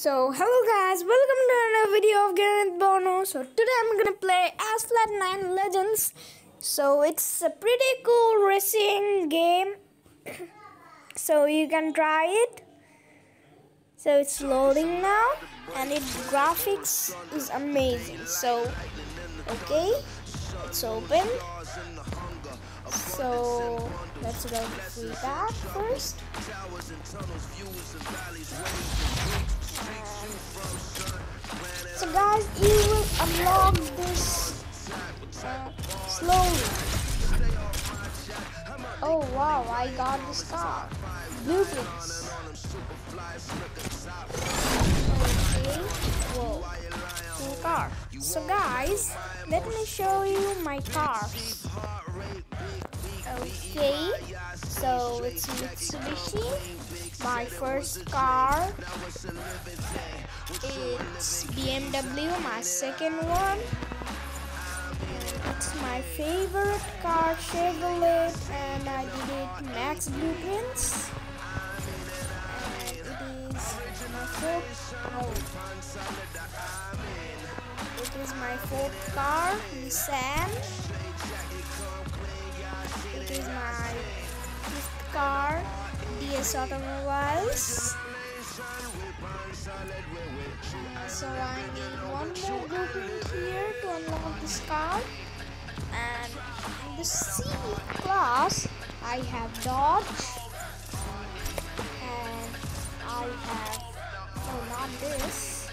So hello guys, welcome to another video of Gareth Bono. So today I'm gonna play Asphalt 9 Legends. So it's a pretty cool racing game. so you can try it. So it's loading now and its graphics is amazing. So okay, it's open. So let's go to free back first. So guys, you will unlock this uh, slowly. Oh wow, I got this car. Blueprints. Okay, whoa, cool car. So guys, let me show you my car. Okay, so it's Mitsubishi my first car. It's BMW my second one. It's my favorite car Chevrolet and I did it Max Blueprints. And it is my fourth oh, it is my fourth car Nissan. It is my fifth car DS Automobiles. So I need one more blueprint here to unlock this car. And in the C class, I have Dodge. And I have, not this.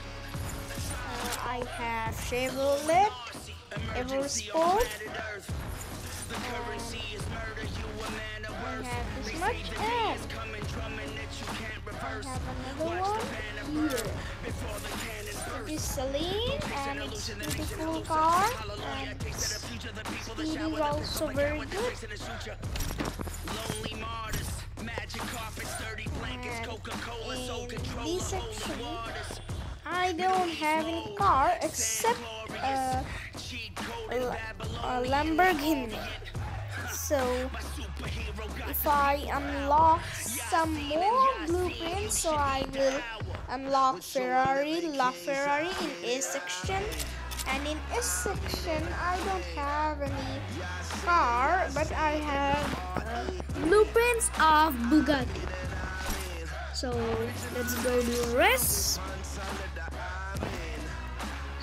Uh, I have Chevrolet, Eversport. Beautiful car and speed is also very good. And in this section, I don't have any car except uh, a, Lamborghini. So if I unlock some more blueprints, so I will unlock Ferrari, La Ferrari in A section. And in S section, I don't have any car, but I have uh, blueprints of Bugatti. So let's go do a race.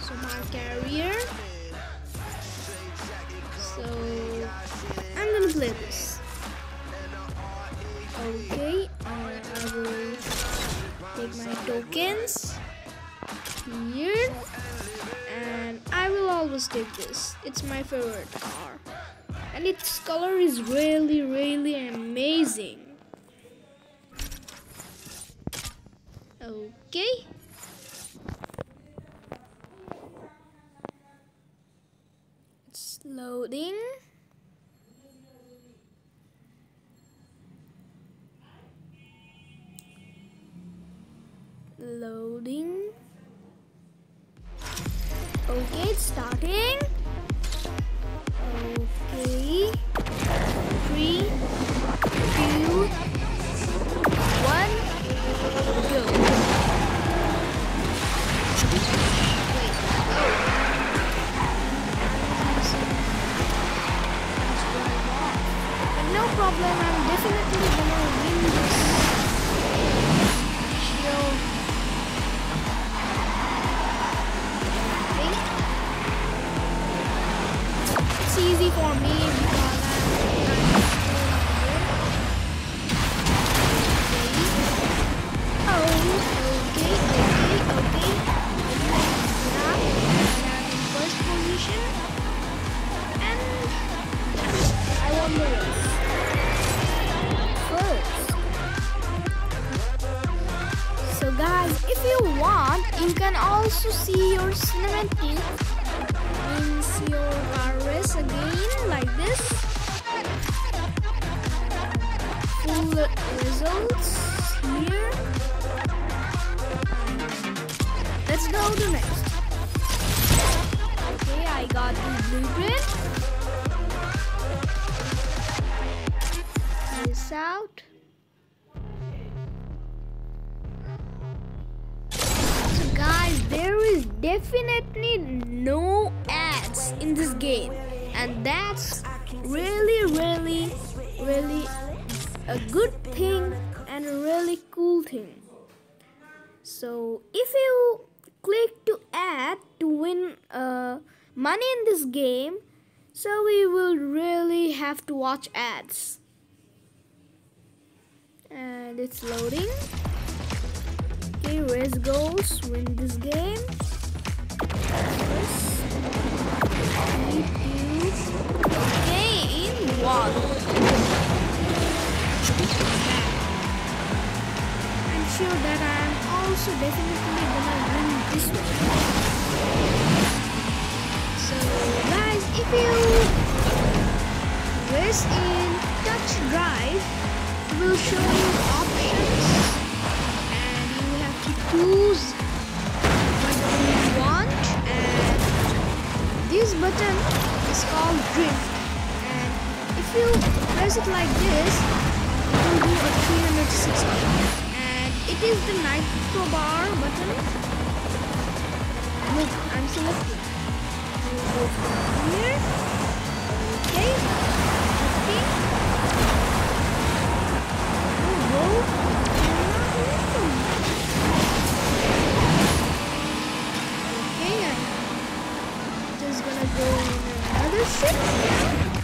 So my carrier. So I'm gonna play this. Okay, take my tokens here, and I will always take this. It's my favorite car, and its color is really, really amazing. Okay. It's loading. Loading. Okay, it's starting. Okay. Three, two, easy for me because I'm, Oh, okay, okay, okay. Now I'm in first position, and I won the race. First. So guys, if you want, you can also see your cinematic means your car again like this. Full results here. Let's go to next. Okay, I got the blueprint. This out. is definitely no ads in this game and that's really really really a good thing and a really cool thing. So if you click to add to win uh, money in this game so we will really have to watch ads. And it's loading. Okay race goals win this game. Gain I'm sure that I'm also definitely gonna win this one. So guys if you race in touch drive it will show you press it like this. It will do a 360 and it is the nitro bar button. Look I'm selecting. We'll here. Okay. Drifting we'll okay I'm just gonna go in another ship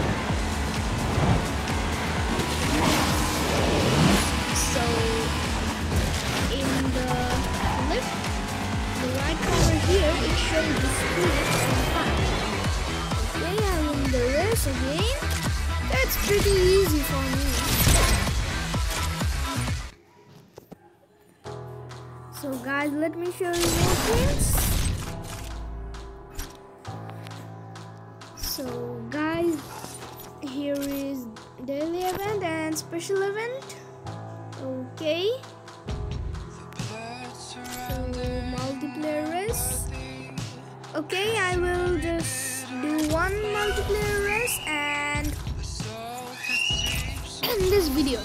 let me show you more things. So guys here is daily event and special event. Okay. So multiplayer race. Okay i will just do one multiplayer race and end this video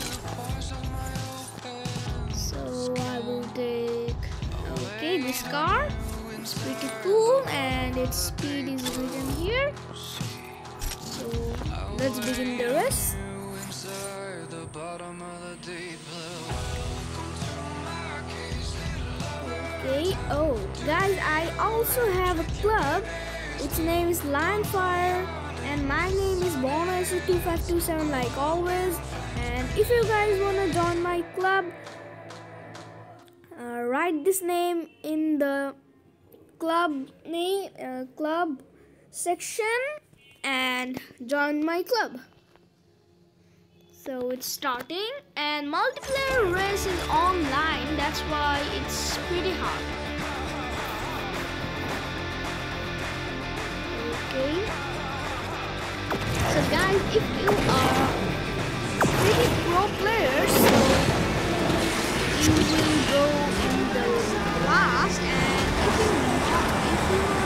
this car it's pretty cool and its speed is written here so let's begin the blue. Okay. Oh, guys, I also have a club. Its name is Lionfire and my name is Bonasu2527, like always. And if you guys wanna join my club, uh, write this name in the club name uh, club section and join my club. So it's starting and multiplayer race is online that's why it's pretty hard. Okay. So guys if you are pretty pro players you go in the last, and if you, if you